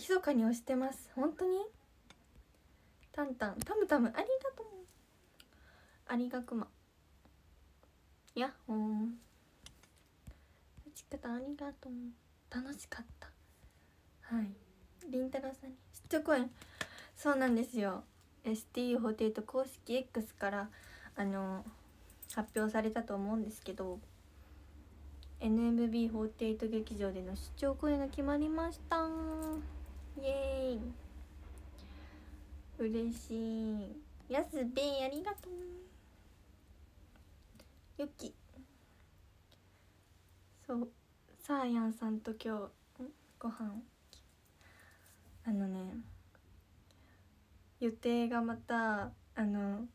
密かに押してます。本当に？タンタンタムタムありがとう。ありがくま。やっほーちかたありがとう。楽しかった。はい。りんたろさんに。出張公演そうなんですよ。STU48 公式 X からあの発表されたと思うんですけど NMB48 劇場での出張公演が決まりました。イエーイ。嬉しい。やすべありがとう。ゆきそうさあやんさんと今日ご飯。あのね予定がまたあの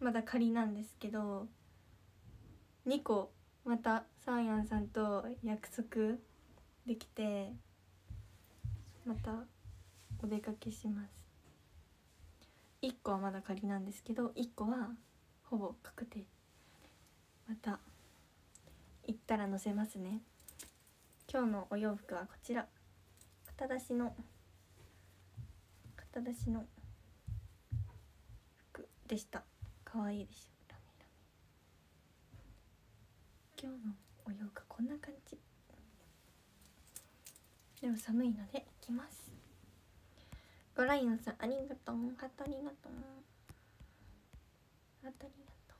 まだ仮なんですけど2個またサーヤンさんと約束できてまたお出かけします。1個はまだ仮なんですけど1個はほぼ確定。また行ったら載せますね。今日のお洋服はこちら。肩出しの肩出しの服でした。可愛いでしょ。ラメラメ。今日のお洋服こんな感じ。でも寒いので行きます。ごライオンさんありがとう。ハートありがとう。ハートありがと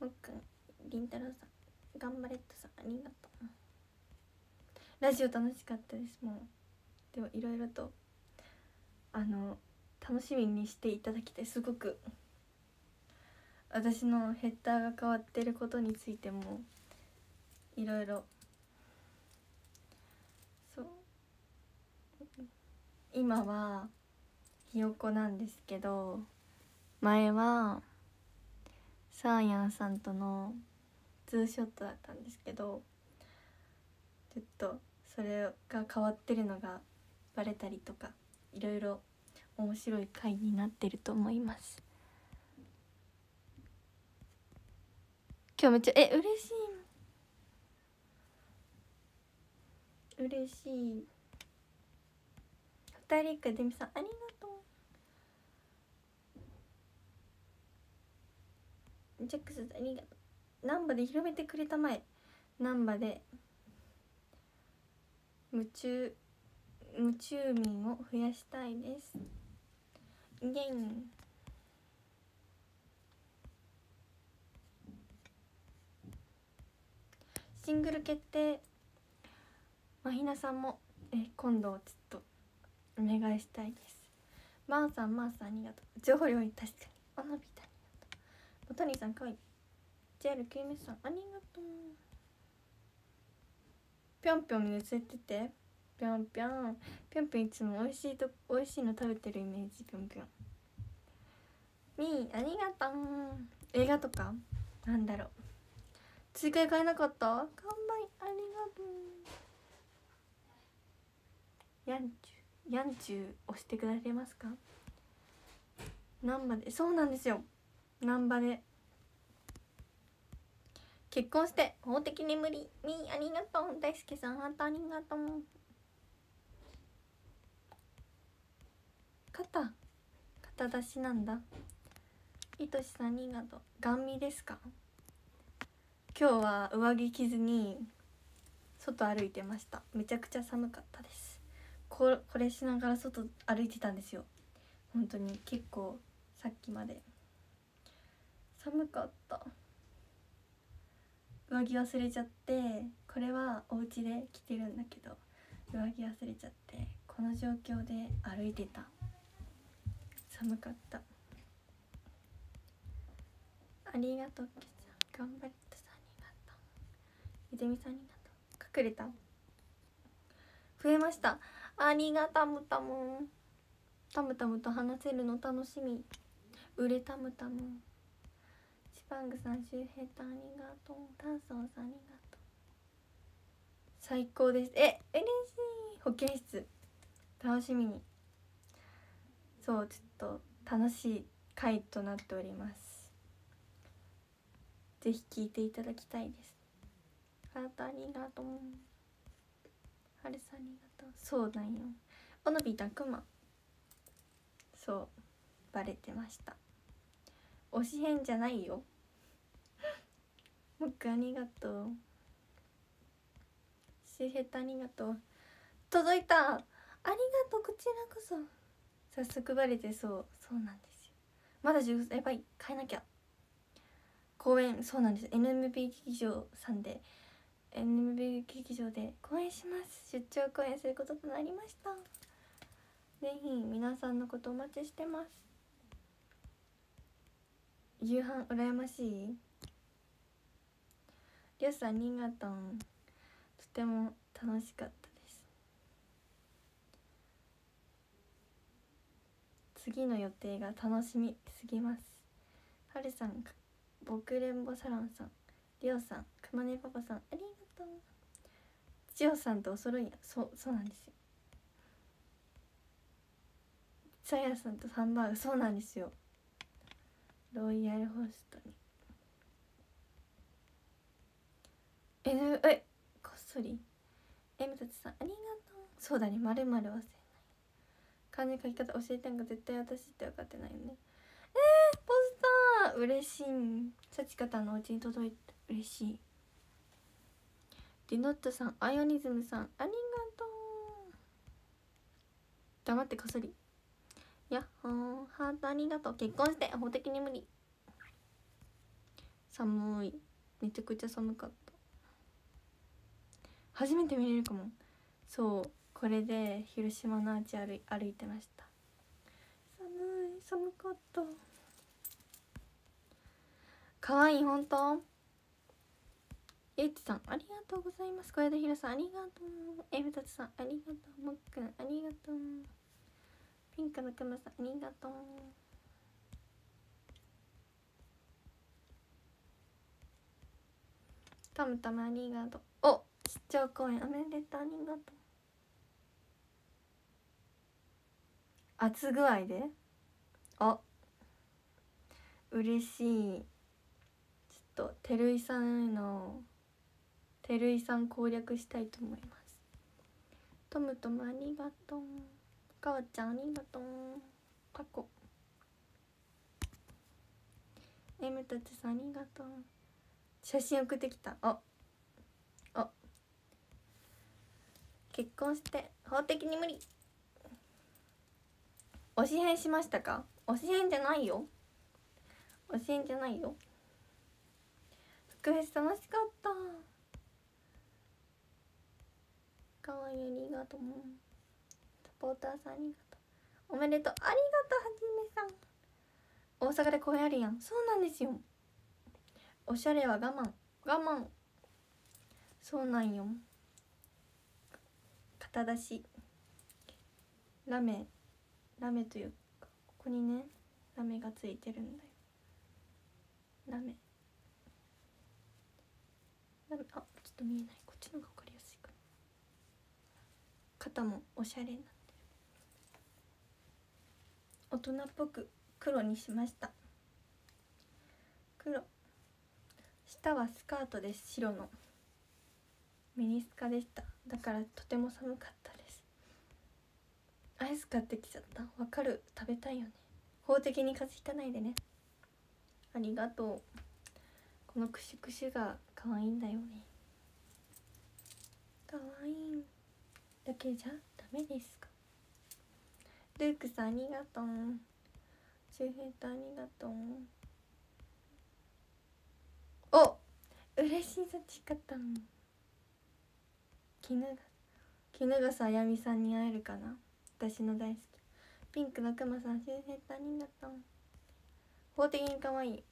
う。もっくんりんたろーさん頑張れっとさんありがとう。ラジオ楽しかったですもう。でもいろいろとあの楽しみにしていただきたいすごく私のヘッダーが変わってることについてもいろいろそう今はひよこなんですけど前はサーヤンさんとのツーショットだったんですけどちょっとそれが変わってるのがバレたりとかいろいろ面白い回になってると思います。今日めっちゃえ嬉しい。嬉しい。二人かデミさん。ありがとう。ジャックスありがとう。難波で広めてくれたまえ。難波で夢中夢中民を増やしたいです。イェンシングル決定。まひなさんもえ今度ちょっとお願いしたいです。まーさんまーさんありがとう。情報量に確かに。おのびたありがとう。ボタニーさんかわいい JR ケイメスさんありがとう。ぴょんぴょんにつれてて。ぴょんぴょん。ぴょんぴょんいつも美味しいと美味しいの食べてるイメージぴょんぴょん。みーありがとう。映画とか？なんだろう。追加買えなかった？乾杯ありがとう。やんちゅやんちゅ押してくださいますか？難波でそうなんですよ。難波で。結婚して法的に無理。みーありがとう。大輔さんハートありがとう。肩。肩出しなんだ。いとしさんありがとう。ガンミですか？今日は上着着ずに外歩いてました。めちゃくちゃ寒かったです。ここれしながら外歩いてたんですよ。本当に結構さっきまで。寒かった。上着忘れちゃってこれはお家で着てるんだけど上着忘れちゃってこの状況で歩いてた。寒かった。ありがとうけさん。頑張れたさん。ありがとう。ゆでみさんありがとう。隠れた。増えました。ありがたむたむ。たむたむと話せるの楽しみ。売れたむたむ。チパングさん周平さんありがとう。タンソンさんありがとう。最高です。え嬉しい。保健室。楽しみに。そうちょっと楽しい回となっております。ぜひ聞いていただきたいです。ありがとう。はるさんありがとう。そうなんよ。おのびたくま。そうバレてました。推し変じゃないよ。もっくありがとう。しへたありがとう。届いた。ありがとうこちらこそ。早速バレてそう。そうなんですよ。まだ10やばい。変えなきゃ。公演そうなんです。NMB 劇場さんで NMB 劇場で公演します。出張公演することとなりました。ぜひ皆さんのことお待ちしてます。夕飯羨ましい？りょうさんありがとうとても楽しかったです。次の予定が楽しみすぎます。はるさん僕れんぼサロンさんりょうさんくまねパパさんありがとう。千代さんとお揃いや。そうそうなんですよ。さやさんとハンバーグそうなんですよ。ロイヤルホストに。N えこっそり。M たちさんありがとう。そうだね。まるまる忘れない。漢字書き方教えてんが絶対私って分かってないよね。えー、ポスター。嬉しい。幸方のお家に届いて嬉しい。ディノットさんアイオニズムさんありがとう黙ってこっそり。やっほーハートありがとう。結婚して法的に無理。寒い。めちゃくちゃ寒かった。初めて見れるかも。そう。これで広島のアーチ歩い歩いてました。寒い寒かった。かわいい本当？ゆうちさんありがとう。ございます小枝ひろさん。ありがとうえふたつさん。ありがとうもっくん。ありがとうピンクのくまさん。ありがとうトムトムありがとうお出張公演おめでとうありがとう熱具合であ嬉しいちょっと照井さん。への照井さん攻略したいと思います。トムトムありがとうかわちゃんありがとうタコ。M たちさんありがとう写真送ってきた。ああ結婚して。法的に無理。推し変しましたか？推し変じゃないよ。推し変じゃないよ。福フェス楽しかった。かわいいありがとう。サポーターさんありがとう。おめでとう。ありがとうはじめさん。大阪で公演あるやん。そうなんですよ。おしゃれは我慢。我慢。そうなんよ。肩出し。ラメ。ラメというかここにねラメがついてるんだよ。ラメ。ラメ。あちょっと見えないこっちの方が分かりやすいか肩もおしゃれな大人っぽく黒にしました。黒。下はスカートです。白の。ミニスカでした。だからとても寒かったです。アイス買ってきちゃった。わかる。食べたいよね。法的に風邪ひかないでね。ありがとう。このクシュクシュが可愛いんだよね。可愛いだけじゃダメですか？ルークさんありがとう。周平とありがとう。お嬉しいさちかたん絹が絹笠あやみさんに会えるかな？私の大好き。ピンクのくまさん周平とありがとう。法的に可愛い。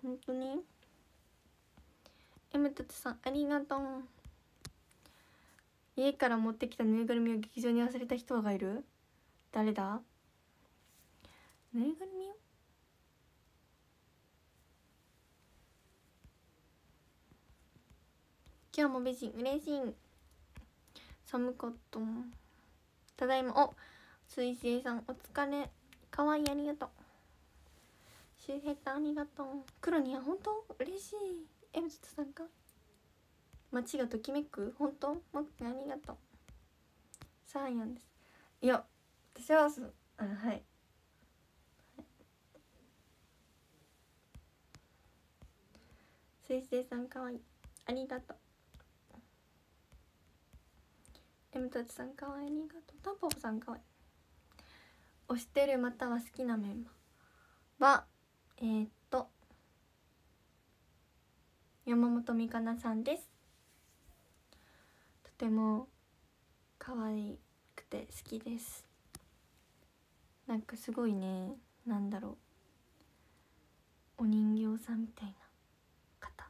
本当に？M たつさんありがとう。家から持ってきたぬいぐるみを劇場に忘れた人がいる？誰だ？ぬいぐるみを今日も美人嬉しい。寒かった。ただいま。お水星さんお疲れ。かわいいありがとう。周平さんありがとう。黒には本当嬉しい。エムズさんか？街がときめく？本当？もっくんありがと？うサーヤンです。いや私はそあはい。水星さんかわいい。ありがとう。エムタツさんかわいい。ありがとう。タンポポさんかわいい。推してるまたは好きなメンバーはえー、っと山本美香奈さんです。とても可愛くて好きです。なんかすごいねなんだろう。お人形さんみたいな方。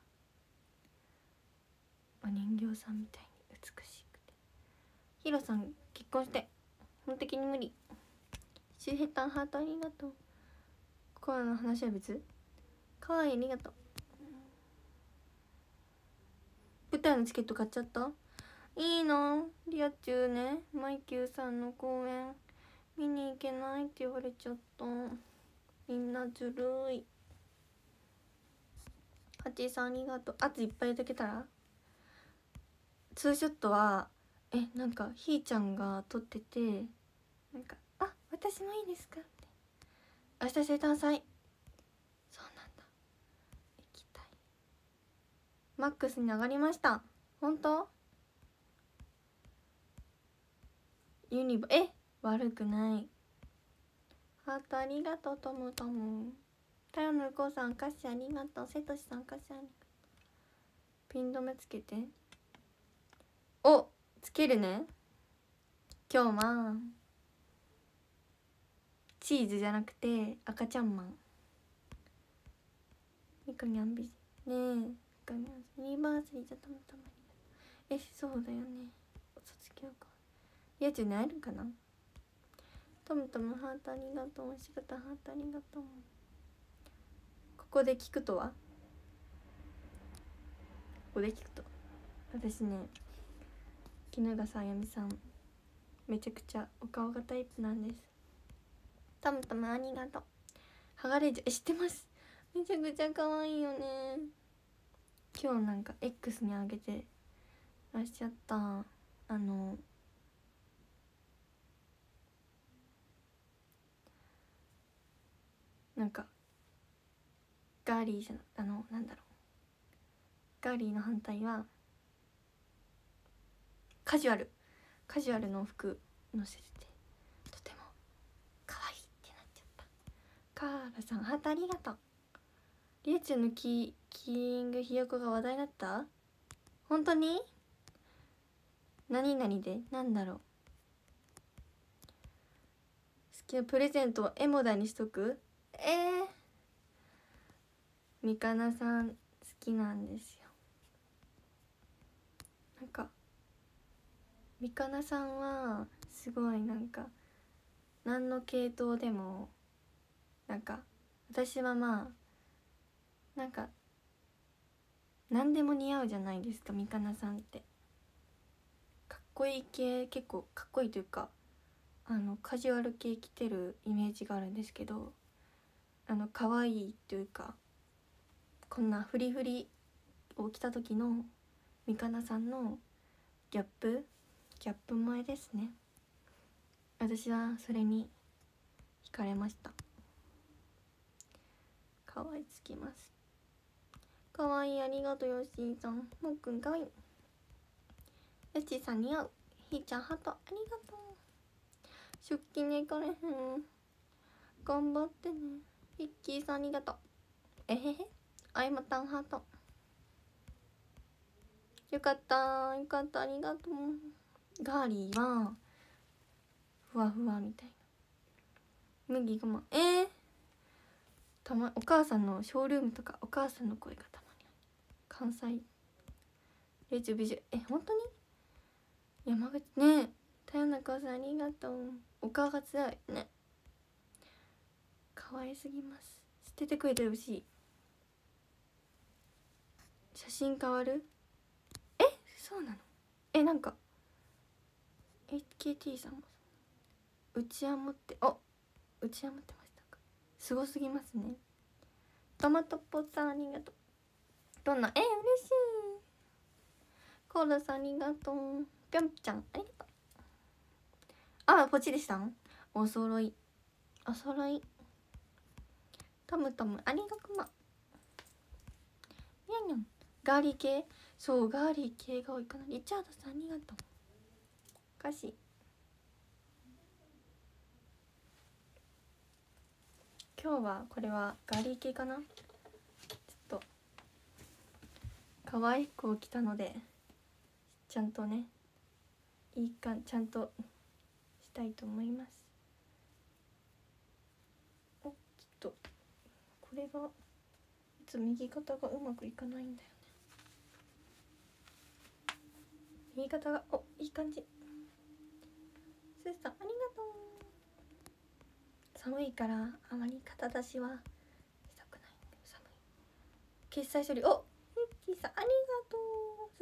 お人形さんみたいに美しくて。ヒロさん結婚して。本的に無理。周平タンハートありがとう。コアの話は別。かわいいありがとう。舞台のチケット買っちゃった？いいの？リアチューね。マイキューさんの公演。見に行けないって言われちゃった。みんなずるい。ハチさんありがとう。あといっぱいだけたら？ツーショットはえなんかひーちゃんが撮っててなんかあ私もいいですか?」って「明日生誕祭」そうなんだ。行きたい。マックスに上がりました。本当？ユニバえ？悪くない。ハートありがとうトムトム。太陽の向こうさん歌詞ありがとう。瀬戸さん歌詞ありがとう。ピン止めつけて。おつけるね。今日はチーズじゃなくて赤ちゃんマンみかにゃんびねえみかにゃんユニバーサリーじゃたまたまえそうだよね。卒業かやちゅねあるかな？トムトムハートありがとう。しぶたハートありがとう。ここで聞くとは？ここで聞くと？私ね絹笠あやみさんめちゃくちゃお顔がタイプなんです。たむたむありがとう。剥がれじゃ知ってます？めちゃくちゃ可愛いよね。今日なんか X にあげてらっしゃったあのなんかガーリーじゃなあのなんだろう。ガーリーの反対はカジュアル。カジュアルの服のせててとても可愛いってなっちゃった。カーラさんハートありがとう。リュウチュウのキキーングひよこが話題になった？本当に？何々で？なんだろう。好きなプレゼントはエモダにしとく？えー、みかなさん好きなんですよ。なんかみかなさんはすごいなんか何の系統でもなんか私はまあなんか何でも似合うじゃないですかみかなさんって。かっこいい系結構かっこいいというかあのカジュアル系着てるイメージがあるんですけどあの可愛いというかこんなフリフリを着た時のみかなさんのギャップギャップ萌えですね。私はそれに惹かれました。かわいつきます。かわいありがとうよしーさん。もっくんかわい。いよしーさんに合う。ひーちゃんハートありがとう。出勤に行かれへん。頑張ってね。ヒッキーさんありがとう。えへへ。あいまたんハート。よかったよかったありがとう。ガーリーはふわふわみたいな。麦ごま。えー、たまお母さんのショールームとかお母さんの声がたまに関西。レイチュビジュ。え本当に？山口。ねえ。太陽の母さんありがとう。お顔が強い。ね。可愛すぎます。捨ててくれてほしい。写真変わる？え？そうなの。えなんか。HKT さん。もうちわ持っておうちわ持ってすごすぎますね。トマトポさんありがとう。どんな？え嬉しい。コーラさんありがとう。ぴょんちゃんありがとう。あポチでしたん？お揃い。お揃いトムトムありがくま。にゃんにゃん。ガーリー系？そうガーリー系が多いかな。リチャードさんありがとう。お菓子今日はこれはガーリー系かな？ちょっと。可愛い服を着たのでちゃんとねいいかちゃんとしたいと思います。おちょっと。これがいつ右肩がうまくいかないんだよね。右肩がおいい感じ。スーさんありがとう。寒いからあまり肩出しはしたくない寒い。決済処理。おミッキーさんありがと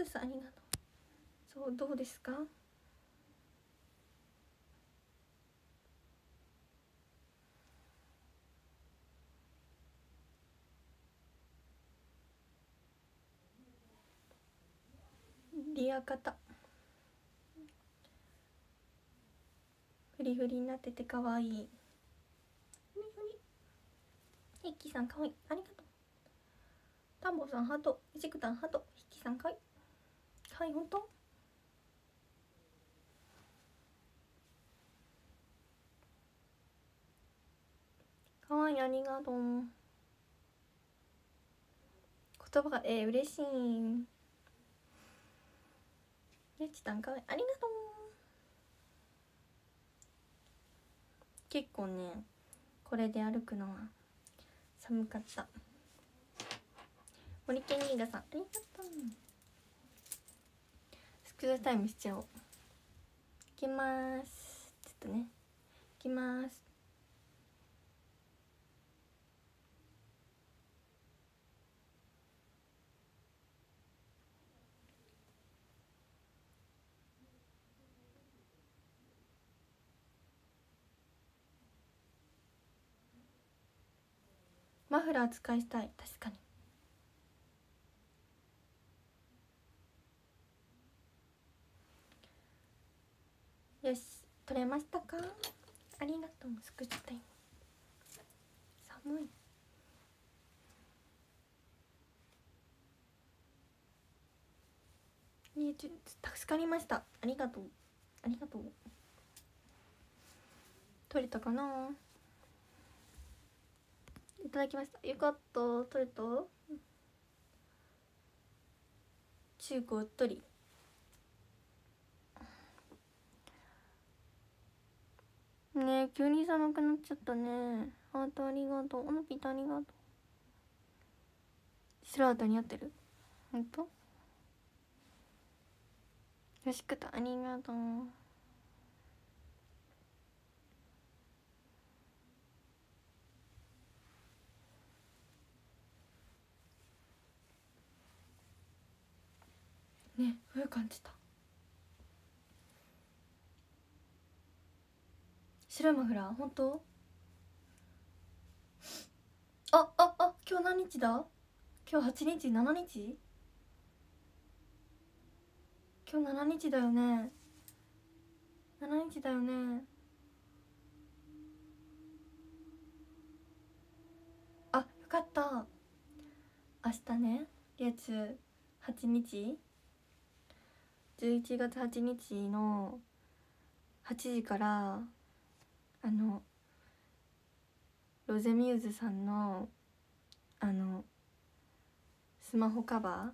う。スーさんありがとう。そうどうですか？リア肩フリフリになってて可愛い。フリフリ。ヒッキーさん可愛い。ありがとう。タンボさんハート。イジクタンハート。ヒッキーさん可愛い。可愛い本当？可愛いありがとう。言葉がえー、嬉しいゆちたんかわい。いありがとう。結構ねこれで歩くのは寒かった。森健リーガさんありがとう。スクールタイムしちゃおう。いきます。ちょっとね。いきます。マフラー使いたい。確かに。よし取れましたか？ありがとうスクショタイム。寒い。ねち助かりました。ありがとう。ありがとう。取れたかな？いただきましたよかった取れた中古うっとりね急に寒くなっちゃったね。ハートありがとう。おのぴたありがとう。白ハート似合ってる？ほんと？よしくたありがとう。ね冬感じた。白いマフラー本当？あああ今日何日だ？今日8日7日？今日7日だよね。7日だよね。あよかった。明日ね月8日？11月8日の8時からあのロゼミューズさんのあのスマホカバ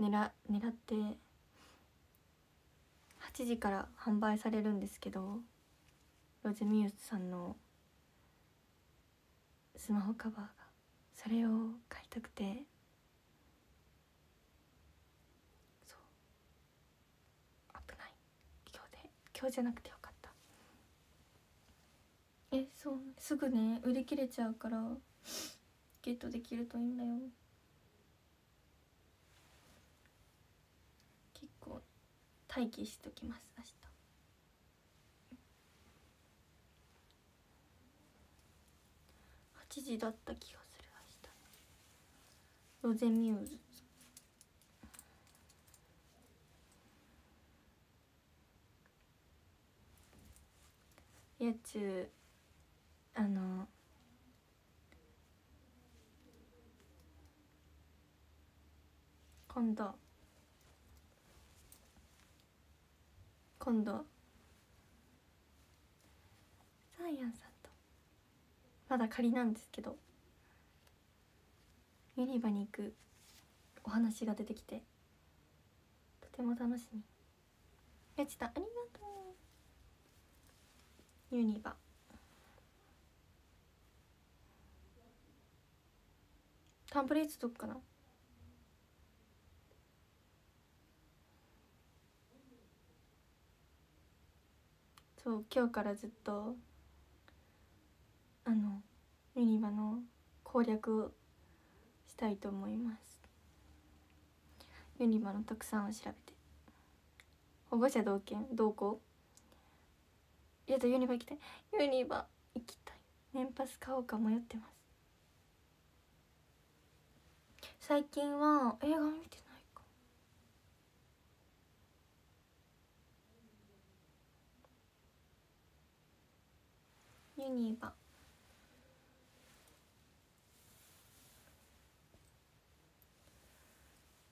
ー狙狙って8時から販売されるんですけどロゼミューズさんのスマホカバーがそれを買いたくてそう危ない今日で今日じゃなくてよかった。えそう。すぐね売り切れちゃうからゲットできるといいんだよ。結構待機しときます明日。8時だった気がする明日。ロゼミューズ。YouTube あの今度。今度。サーヤンさんと。まだ仮なんですけど。ユニバに行くお話が出てきて。とても楽しみ。やちたありがとう。ユニバ。タンプレーツどっかな。そう今日からずっとあのユニバの攻略したいと思います。ユニバの特産を調べて。保護者同権同行。ユニバ行きたい。ユニバ行きたい。年パス買おうか迷ってます。最近は映画見てないか。ユニバ。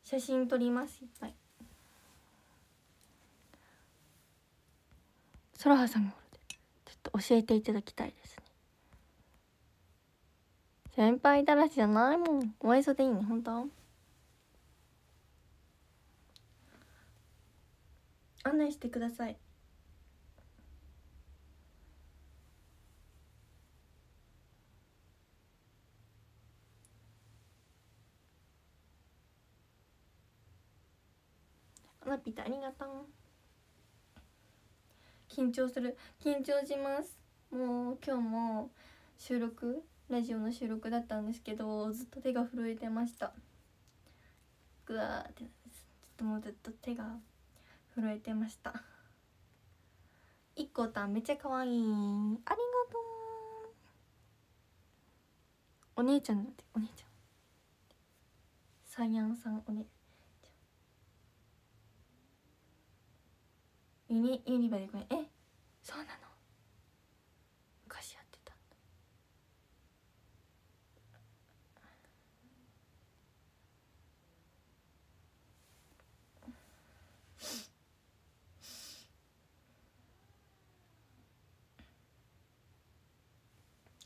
写真撮りますいっぱい。ソロハさんがちょっと教えていただきたいですね。先輩だらしじゃないもん。お愛想でいいね本当。案内してください。ラピタありがとう。緊張する。緊張します。もう今日も収録ラジオの収録だったんですけどずっと手が震えてました。ぐわーってずっともうずっと手が震えてました。いっこたんめっちゃ可愛いありがとう。お姉ちゃんだってお姉ちゃん。サイヤンさんお姉。ユニユニバでこれえ？そうなの？昔やってた。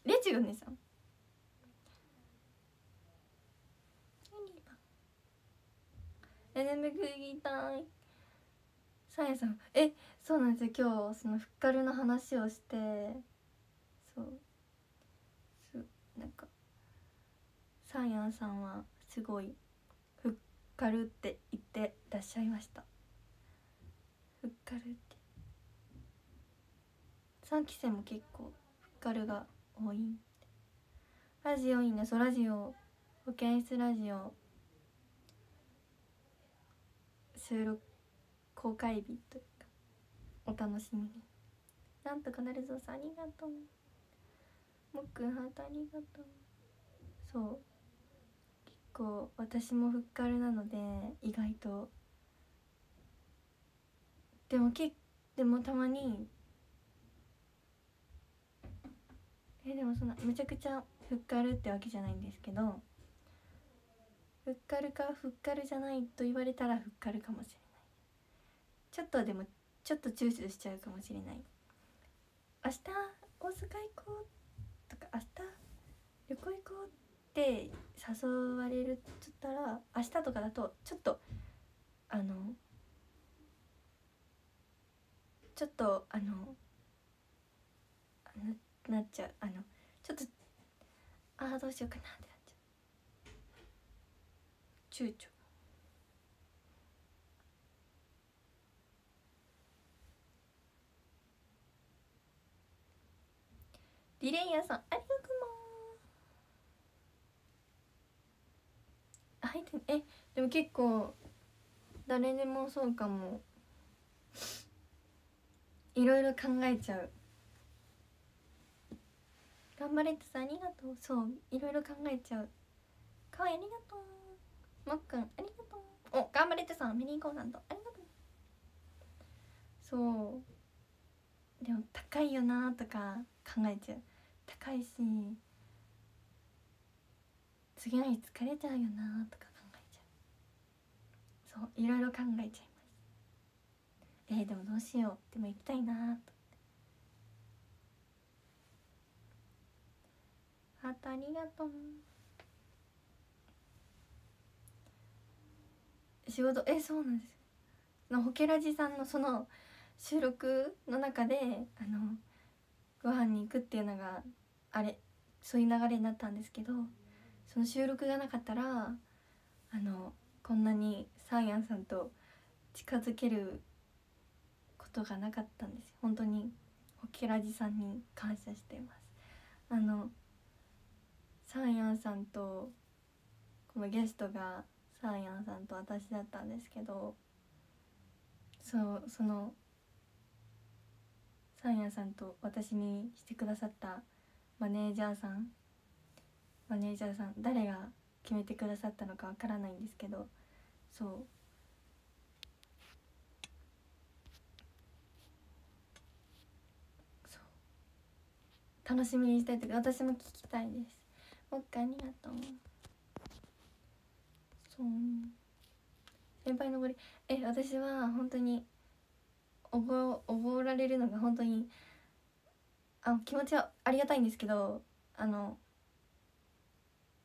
レチお姉さん。ユニバえでめくりたいさやさんえそうなんですよ。今日そのフッカルの話をして。そう。なんかサーヤンさんはすごいフッカルって言ってらっしゃいました。フッカルって。3期生も結構フッカルが多い。ラジオいいね。そうラジオ保健室ラジオ収録公開日というかお楽しみに。なんとかなるぞさんありがとう。もっくんハートありがとう。そう。結構私もフッカルなので意外と。でもけでもたまにえでもそんなめちゃくちゃフッカルってわけじゃないんですけどフッカルかフッカルじゃないと言われたらフッカルかもしれない。ちょっとでもちょっと躊躇しちゃうかもしれない。明日大阪行こうとか明日旅行行こうって誘われるっつったら明日とかだとちょっとあのちょっとあのななっちゃう。あのちょっとああどうしようかなってなっちゃう。躊躇。リレンヤさんありがとう入ってえでも結構誰でもそうかも。いろいろ考えちゃう。頑張れってさんありがとう。そういろいろ考えちゃう。かわいいありがとう。もっくんありがとう。お頑張れってさんミニーコーナーとありがとう。そう。でも高いよなとか考えちゃう。高いし次の日疲れちゃうよなとか考えちゃう。そういろいろ考えちゃいます。えー、でもどうしよう。でも行きたいなとハートありがとう仕事えそうなんです。のホケラジさんのその収録の中であのご飯に行くっていうのがあれそういう流れになったんですけどその収録がなかったらあのこんなにサーヤンさんと近づけることがなかったんです本当にホケラジさんに感謝しています。あのサーヤンさんとこのゲストがサーヤンさんと私だったんですけどそうそのサーヤンさんと私にしてくださったマネージャーさん。マネージャーさん誰が決めてくださったのかわからないんですけど。そう。そう。楽しみにしたいとか私も聞きたいです。もっかありがとう。そう。先輩のごりえ私は本当におごおごられるのが本当にあの気持ちはありがたいんですけどあの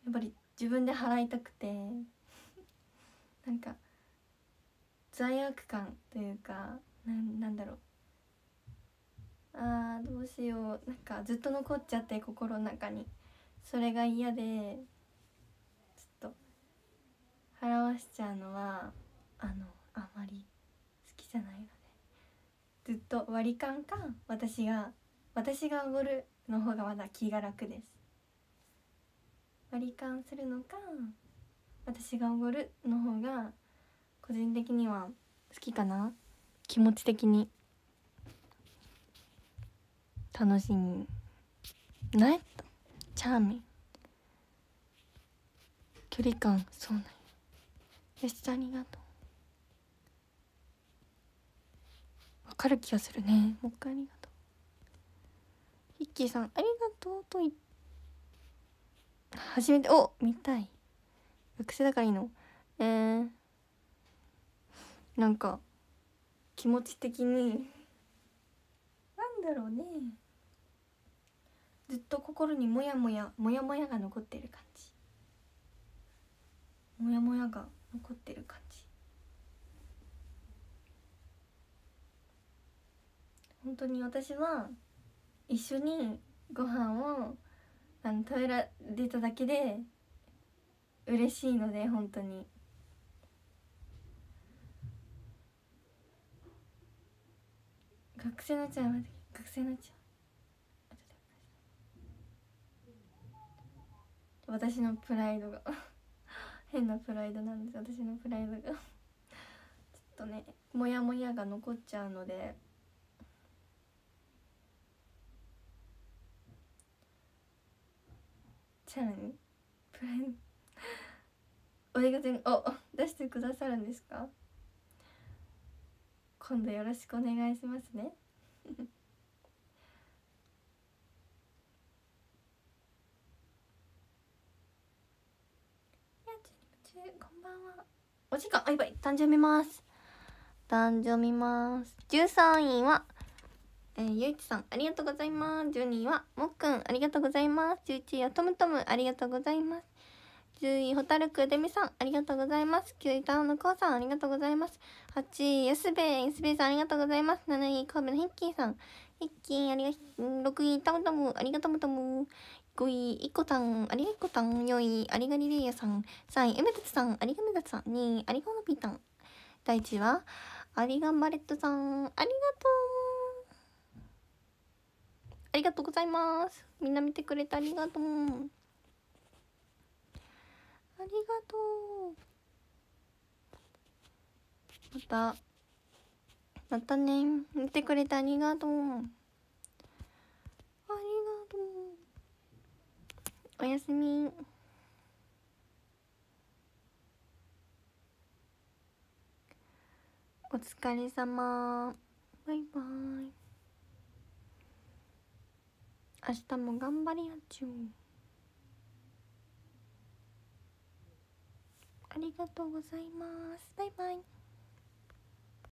やっぱり自分で払いたくてなんか罪悪感というかなんなんだろう。あーどうしよう。なんかずっと残っちゃって心の中に。それが嫌でずっと払わしちゃうのはあのあまり好きじゃないので。ずっと割り勘か私が私がおごるの方がまだ気が楽です。割り勘するのか私がおごるの方が個人的には好きかな。気持ち的に楽しみ。ない？チャーミン。距離感そうなんよしありがとう。わかる気がするね。もう一回ありがとう。ヒッキーさんありがとうとい初めてお見たい。学生だからいいの？えー、なんか気持ち的になんだろうね。ずっと心にモヤモヤモヤモヤが残ってる感じ。モヤモヤが残ってる感じ。本当に私は一緒にご飯をあの食べられただけで嬉しいので本当に。学生なっちゃう学生なっちゃう私のプライドが。変なプライドなんです。私のプライドが。ちょっとねモヤモヤが残っちゃうので。さらにプライド。お出かけお出してくださるんですか？今度よろしくお願いしますね。こんばんは。お時間あやばい。誕生日見ます。誕生日見ます。13位はえー、ゆいちさんありがとうございます。12位はもっくんありがとうございます。11位はとむとむありがとうございます。10位ほたるくでみさんありがとうございます。9位タウンのこうさんありがとうございます。8位やすべやすべさんありがとうございます。7位神戸のヒッキーさんヒッキーありが6位タムタムありがとうとむ5位、いこたん、ありがこたん、4位、ありがりれいやさん、3位、えめたつさん、ありがめたつさん、2位、ありがのぴーたん。第1位は、ありがんばれっとさん、ありがとう。ありがとうございます。みんな見てくれてありがとう。ありがとう。また、またね、見てくれてありがとう。ありがとう。おやすみお疲れ様バイバイ明日も頑張りやちゅう。ありがとうございます。バイバイ。